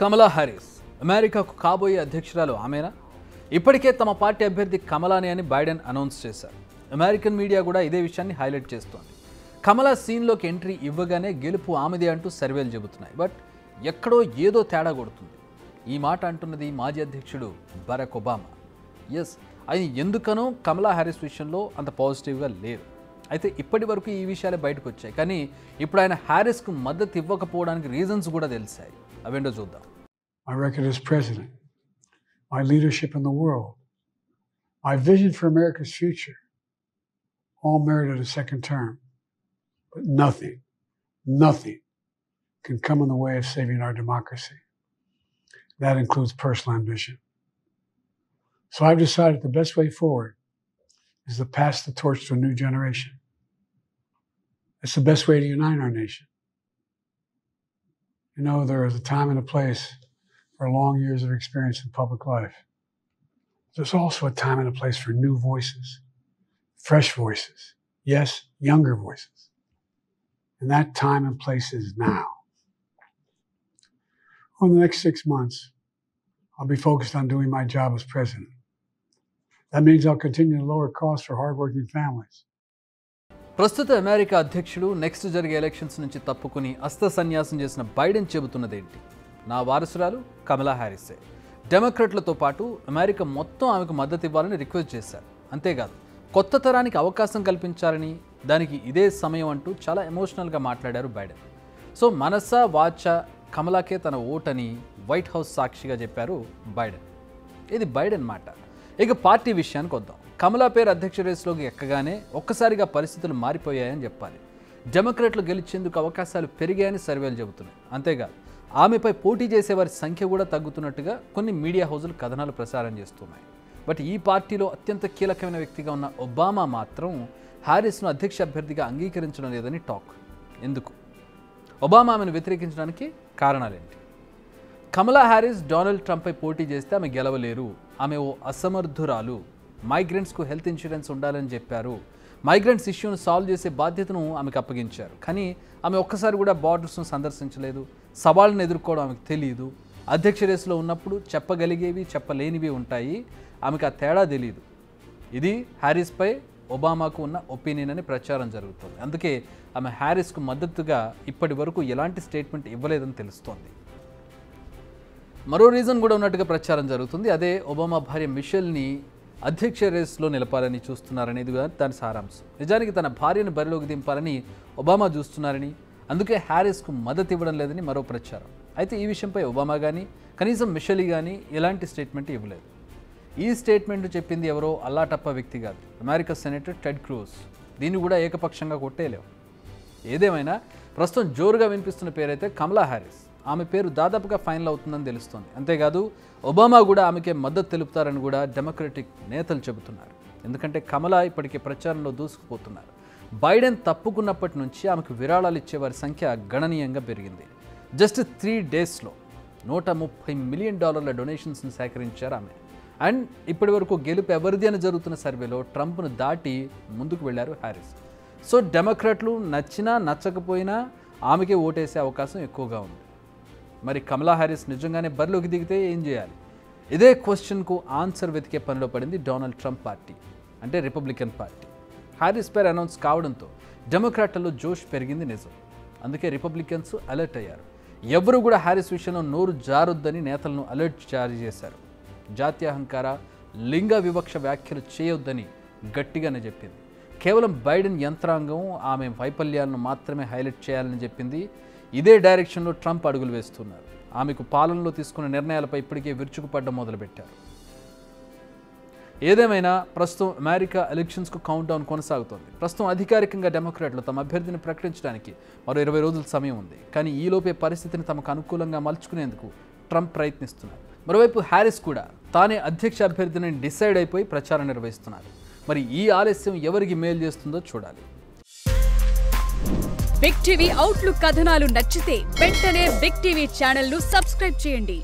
కమలా Harris అమెరికాకు కాబోయే అధ్యక్షురాలు ఆమెనా? ఇప్పటికే తమ పార్టీ అభ్యర్థి కమలాని అని బైడెన్ అనౌన్స్ చేశారు. అమెరికన్ మీడియా కూడా ఇదే విషయాన్ని హైలైట్ చేస్తోంది. కమలా సీన్లోకి ఎంట్రీ ఇవ్వగానే గెలుపు ఆమెదే అంటూ సర్వేలు చెబుతున్నాయి. బట్ ఎక్కడో ఏదో తేడా కొడుతుంది. ఈ మాట అంటున్నది మాజీ అధ్యక్షుడు బరాక్ ఒబామా. ఎస్ ఆయన ఎందుకనో కమలా హ్యారిస్ విషయంలో అంత పాజిటివ్గా లేరు. అయితే ఇప్పటి వరకు ఈ విషయాలే బయటకు వచ్చాయి. కానీ ఇప్పుడు ఆయన హ్యారిస్కు మద్దతు ఇవ్వకపోవడానికి రీజన్స్ కూడా తెలిసాయి. అవేంటో చూద్దాం my record as president, my leadership in the world, my vision for America's future, all merited a second term. But nothing, nothing can come in the way of saving our democracy. That includes personal ambition. So I've decided the best way forward is to pass the torch to a new generation. It's the best way to unite our nation. You know, there is a time and a place for long years of experience in public life. There's also a time and a place for new voices, fresh voices, yes, younger voices. And that time and place is now. Over the next six months, I'll be focused on doing my job as president. That means I'll continue to lower costs for hardworking families. ప్రస్తుత America అధ్యక్షుడు next జరిగే elections నుంచి తప్పుకుని అస్త సన్యాసం చేసిన Biden చెబుతున్నదేంటి? నా వారసురాలు కమలా హ్యారిసే డెమోక్రట్లతో పాటు America మొత్తం ఆమెకు మద్దతు ఇవ్వాలని రిక్వెస్ట్ చేశారు. అంతేకాదు కొత్త తరానికి అవకాశం కల్పించాలని దానికి ఇదే సమయం అంటూ చాలా ఎమోషనల్గా మాట్లాడారు బైడెన్. సో మనస వాచ కమలాకే తన ఓటని వైట్ హౌస్ సాక్షిగా చెప్పారు బైడెన్. ఇది బైడెన్ మాట. ఇక పార్టీ విషయానికి వద్దాం. కమలా పేరు అధ్యక్ష రేసులోకి ఎక్కగానే ఒక్కసారిగా పరిస్థితులు మారిపోయాయని చెప్పాలి. డెమోక్రాట్లు గెలిచేందుకు అవకాశాలు పెరిగాయని సర్వేలు చెబుతున్నాయి. అంతేకాదు ఆమెపై పోటీ చేసేవారి సంఖ్య కూడా తగ్గుతున్నట్టుగా కొన్ని మీడియా హౌజులు కథనాలు ప్రసారం చేస్తున్నాయి. బట్ ఈ పార్టీలో అత్యంత కీలకమైన వ్యక్తిగా ఉన్న ఒబామా మాత్రం హ్యారిస్ను అధ్యక్ష అభ్యర్థిగా అంగీకరించడం లేదని టాక్. ఎందుకు? ఒబామా ఆమెను వ్యతిరేకించడానికి కారణాలేంటి? కమలా హ్యారిస్ డొనాల్డ్ ట్రంప్పై పోటీ చేస్తే ఆమె గెలవలేరు. ఆమె ఓ అసమర్థురాలు. మైగ్రెంట్స్కు హెల్త్ ఇన్సూరెన్స్ ఉండాలని చెప్పారు. మైగ్రెంట్స్ ఇష్యూను సాల్వ్ చేసే బాధ్యతను ఆమెకు అప్పగించారు. కానీ ఆమె ఒక్కసారి కూడా బార్డర్స్ను సందర్శించలేదు. సవాళ్ళను ఎదుర్కోవడం ఆమెకు తెలియదు అధ్యక్ష రేసులో ఉన్నప్పుడు చెప్పగలిగేవి చెప్పలేనివి ఉంటాయి. ఆమెకు ఆ తేడా తెలియదు ఇది హ్యారిస్పై ఒబామాకు ఉన్న ఒపీనియన్ అని ప్రచారం జరుగుతుంది. అందుకే ఆమె హ్యారిస్కు మద్దతుగా ఇప్పటి వరకు ఎలాంటి స్టేట్మెంట్ ఇవ్వలేదని తెలుస్తోంది. మరో రీజన్ కూడా ఉన్నట్టుగా ప్రచారం జరుగుతుంది. అదే ఒబామా భార్య మిషెల్ని అధ్యక్ష రేస్లో నిలపాలని చూస్తున్నారనేది దాని సారాంశం. నిజానికి తన భార్యను బరిలోకి దింపాలని ఒబామా చూస్తున్నారని అందుకే హ్యారిస్కు మద్దతు ఇవ్వడం లేదని మరో ప్రచారం. అయితే ఈ విషయంపై ఒబామా కానీ కనీసం మిషలీ కానీ ఎలాంటి స్టేట్మెంట్ ఇవ్వలేదు. ఈ స్టేట్మెంట్ చెప్పింది ఎవరో అల్లాటప్ప వ్యక్తి కాదు అమెరికా సెనేటర్ టెడ్ క్రూజ్ దీన్ని కూడా ఏకపక్షంగా కొట్టేయలేవు. ఏదేమైనా ప్రస్తుతం జోరుగా వినిపిస్తున్న పేరైతే కమలా హ్యారిస్ ఆమె పేరు దాదాపుగా ఫైనల్ అవుతుందని తెలుస్తోంది. అంతేకాదు ఒబామా కూడా ఆమెకే మద్దతు తెలుపుతారని కూడా డెమోక్రటిక్ నేతలు చెబుతున్నారు. ఎందుకంటే కమలా ఇప్పటికే ప్రచారంలో దూసుకుపోతున్నారు. బైడెన్ తప్పుకున్నప్పటి నుంచి ఆమెకు విరాళాలు ఇచ్చే వారి సంఖ్య గణనీయంగా పెరిగింది. జస్ట్ త్రీ డేస్లో నూట ముప్పై మిలియన్ డాలర్ల డొనేషన్స్ని సేకరించారు ఆమె. అండ్ ఇప్పటి వరకు గెలుపు ఎవరిది అని జరుగుతున్న సర్వేలో ట్రంప్ను దాటి ముందుకు వెళ్ళారు హ్యారిస్ సో డెమోక్రాట్లు నచ్చినా నచ్చకపోయినా ఆమెకే ఓటేసే అవకాశం ఎక్కువగా ఉంది. మరి కమలా హ్యారిస్ నిజంగానే బరిలోకి దిగితే ఏం చేయాలి? ఇదే క్వశ్చన్కు ఆన్సర్ వెతికే పనిలో పడింది డొనాల్డ్ ట్రంప్ పార్టీ అంటే రిపబ్లికన్ పార్టీ. హ్యారిస్ పేరు అనౌన్స్ కావడంతో డెమోక్రాట్లలో జోష్ పెరిగింది నిజం. అందుకే రిపబ్లికన్స్ అలర్ట్ అయ్యారు. ఎవరు కూడా హ్యారిస్ విషయంలో నోరు జారొద్దని నేతలను అలర్ట్ జారీ చేశారు. జాత్యహంకార లింగ వివక్ష వ్యాఖ్యలు చేయొద్దని గట్టిగానే చెప్పింది. కేవలం బైడెన్ యంత్రాంగం ఆమె వైఫల్యాలను మాత్రమే హైలైట్ చేయాలని చెప్పింది ఇదే డైరెక్షన్లో ట్రంప్ అడుగులు వేస్తున్నారు. ఆమెకు పాలనలో తీసుకున్న నిర్ణయాలపై ఇప్పటికే విరుచుకుపడ్డం మొదలుపెట్టారు. ఏదేమైనా ప్రస్తుతం అమెరికా ఎలక్షన్స్కు కౌంట్ డౌన్ కొనసాగుతోంది. ప్రస్తుతం అధికారికంగా డెమోక్రాట్లు తమ అభ్యర్థిని ప్రకటించడానికి మరో ఇరవై రోజుల సమయం ఉంది. కానీ ఈలోపే పరిస్థితిని తమకు అనుకూలంగా మలుచుకునేందుకు ట్రంప్ ప్రయత్నిస్తున్నారు. మరోవైపు హ్యారిస్ కూడా తానే అధ్యక్ష అభ్యర్థిని డిసైడ్ అయిపోయి ప్రచారం నిర్వహిస్తున్నారు. మరి ఈ ఆలస్యం ఎవరికి మేలు చేస్తుందో చూడాలి. బిగ్ టీవీ అవుట్లుక్ కథనాలు నచ్చితే వెంటనే బిగ్ టీవీ ఛానల్ను సబ్స్క్రైబ్ చేయండి.